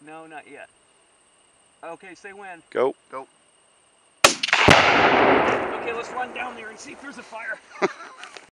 No, not yet. Okay, say when. Go. Go. Okay, let's run down there and see if there's a fire.